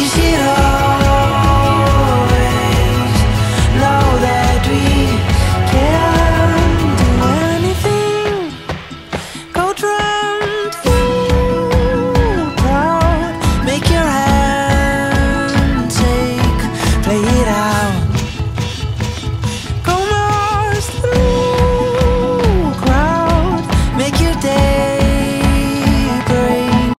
we should